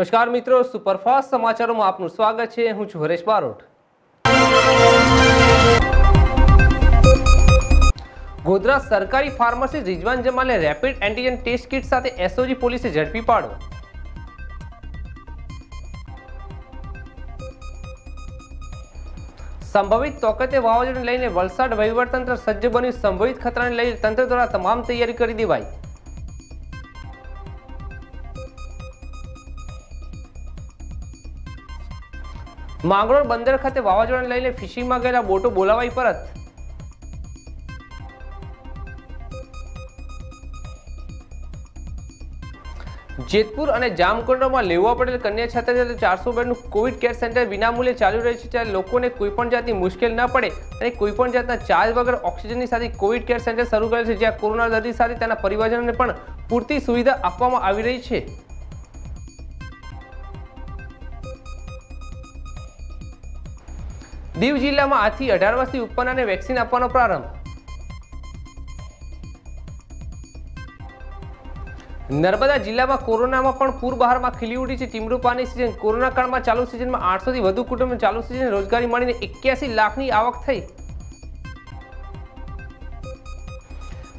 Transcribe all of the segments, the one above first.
નમસ્કાર મિત્રો, સુપરફાસ્ટ સમાચારોમાં આપનું સ્વાગત છે. હું છું હરેશ બારોટ. ગોધરા સરકારી ફાર્મસી રિજવાન જમાલે રેપિડ એન્ટીજન ટેસ્ટ કિટ સાથે એસઓજી પોલીસે ઝડપી પાડો સંભવિત તોકતે વાવાઝોડાને લઈને વલસાડ વહીવટતંત્ર સજ્જ બન્યું. સંભવિત ખતરાને લઈને તંત્ર દ્વારા તમામ તૈયારી કરી દેવાઈ. માંગરોળ બંદર ખાતે વાવાઝોડાને લઈને ફિશિંગમાં ગયેલા બોટો બોલાવાઈ પરત. જેતપુર અને જામકુંડમાં લેવા પડેલ કન્યા છાત્રાલય ચારસો બેડનું કોવિડ કેર સેન્ટર વિનામૂલ્યે ચાલુ રહ્યું છે ત્યારે લોકોને કોઈપણ જાતની મુશ્કેલ ન પડે અને કોઈપણ જાતના ચાર્જ વગર ઓક્સિજનની સાથે કોવિડ કેર સેન્ટર શરૂ કરેલ છે, જ્યાં કોરોના દર્દી સાથે તેના પરિવારજનોને પણ પૂરતી સુવિધા આપવામાં આવી રહી છે. દીવ જિલ્લામાં આજથી અઢાર વર્ષથી ઉપરનાને વેક્સિન આપવાનો પ્રારંભ. નર્મદા જિલ્લામાં કોરોનામાં પણ પૂર બહારમાં ખીલી ઉઠી છે. ટીમરૂપાની સિઝન કોરોના કાળમાં ચાલુ સિઝનમાં આઠસોથી વધુ કુટુંબ ચાલુ સિઝન રોજગારી મળીને એક્યાસી લાખની આવક થઈ.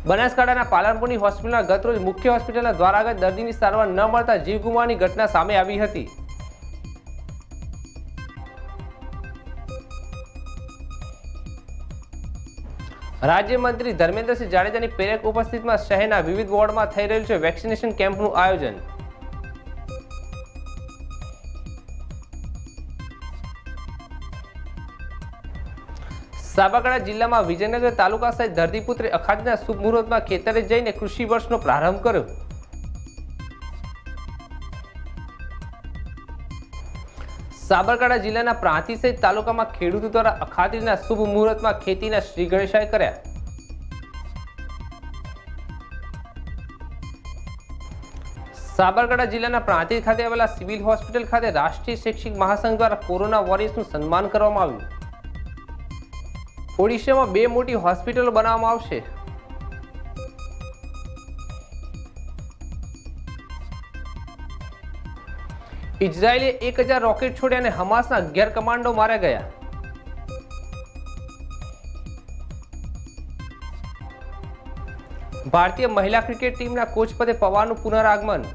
બનાસકાંઠાના પાલનપુરની હોસ્પિટલના ગતરોજ મુખ્ય હોસ્પિટલના દ્વારાગત દર્દીની સારવાર ન મળતા જીવ ગુમાવવાની ઘટના સામે આવી હતી. રાજ્યમંત્રી ધર્મેન્દ્રસિંહ જાડેજાની પ્રેરક ઉપસ્થિતિમાં શહેરના વિવિધ વોર્ડમાં થઈ રહ્યું છે વેક્સિનેશન કેમ્પનું આયોજન. સાબરકાંઠા જિલ્લામાં વિજયનગર તાલુકા સહિત ધરતીપુત્રે અખાતના શુભ મુહૂર્તમાં ખેતરે જઈને કૃષિ વર્ષનો પ્રારંભ કર્યો. સાબરકાંઠા જિલ્લાના પ્રાંતિ સહિત તાલુકામાં ખેડૂતો દ્વારા અખાત્રીના શુભ મુહૂર્તમાં ખેતીના શ્રી ગણેશાય કર્યા. સાબરકાંઠા જિલ્લાના પ્રાંતિજ ખાતે આવેલા સિવિલ હોસ્પિટલ ખાતે રાષ્ટ્રીય શૈક્ષિક મહાસંઘ દ્વારા કોરોના વોરિયર્સનું સન્માન કરવામાં આવ્યું. ઓડિશામાં બે મોટી હોસ્પિટલો બનાવવામાં આવશે. ઇઝરાયેલે એક હજાર રોકેટ છોડ્યા અને હમાસના અગિયાર કમાન્ડો માર્યા ગયા. ભારતીય મહિલા ક્રિકેટ ટીમના કોચ પદે પવારનું પુનરાગમન.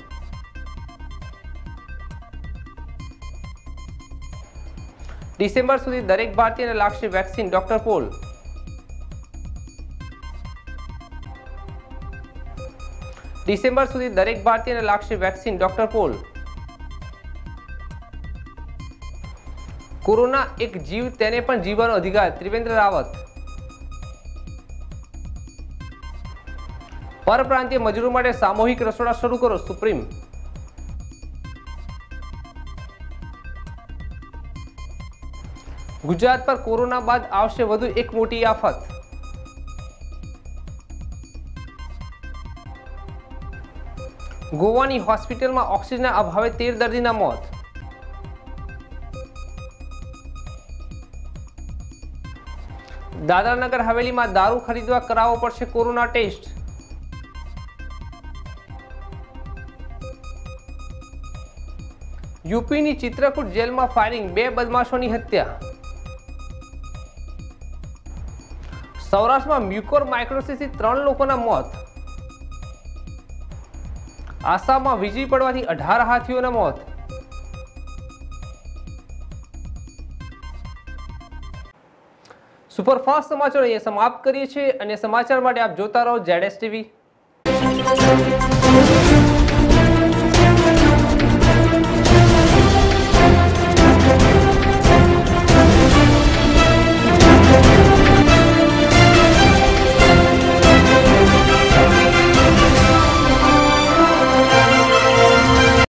ડિસેમ્બર સુધી દરેક ભારતીયને લાગશે વેક્સિન, ડોક્ટર પોલ. ડિસેમ્બર સુધી દરેક ભારતીયને લાગશે વેક્સિન, ડોક્ટર પોલ. કોરોના એક જીવ તેને પણ જીવવાનો અધિકાર. ત્રિવેન્દ્ર રાવત. પરપ્રાંતીય મજૂરો માટે સામૂહિક રસોડા શરૂ કરો, સુપ્રીમ. ગુજરાત પર કોરોના બાદ આવશે વધુ એક મોટી આફત. ગોવાની હોસ્પિટલમાં ઓક્સિજનના અભાવે તેર દર્દીના મોત. દાદરાનગર હવેલીમાં દારૂ ખરીદવા કરાવવો પડશે કોરોના ટેસ્ટ. યુપીની ચિત્રકૂટ જેલમાં ફાયરિંગ, બે બદમાશોની હત્યા. સૌરાષ્ટ્રમાં મ્યુકોર માઇક્રોસિસથી ત્રણ લોકોના મોત. આસામમાં વીજળી પડવાથી અઢાર હાથીઓના મોત. સુપરફાસ્ટ સમાચાર અહીંયા સમાપ્ત કરીએ છીએ. અને સમાચાર માટે આપ જોતા રહો જેડએસ ટીવી.